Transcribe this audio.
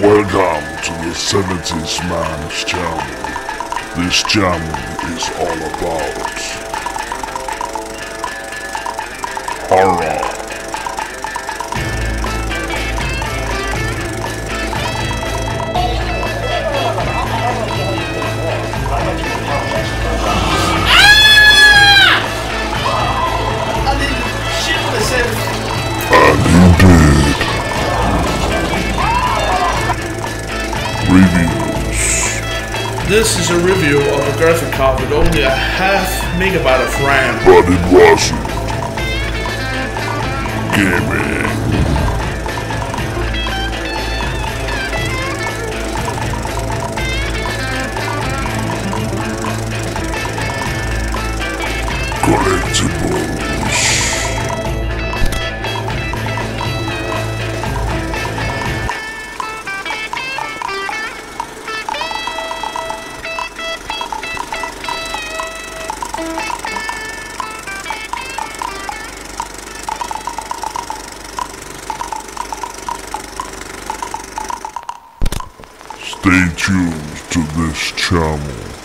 Welcome to the 70s Man's channel. This channel is all about horror. Reviews. This is a review of a graphic card with only a half megabyte of RAM. But it wasn't. Gaming. Collectibles. Stay tuned to this channel.